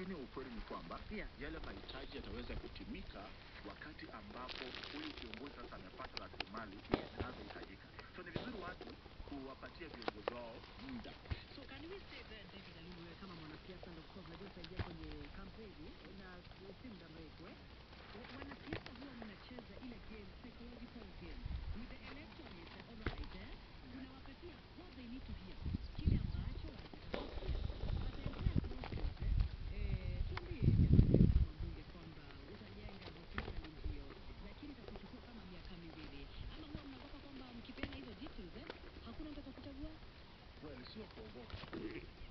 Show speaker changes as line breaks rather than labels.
Lakini ukweli ni kwamba
yeah,
yale mahitaji yataweza kutimika wakati ambapo huyu kiongozi sasa amepata rasilimali zinazohitajika. Yeah. So ni vizuri watu kuwapatia viongozi wao muda.
So can we say that David wewe kama mwanasiasa ndio kwa sababu kwenye kampeni na si muda mrefu eh, wanasiasa
Well, it's not for walking.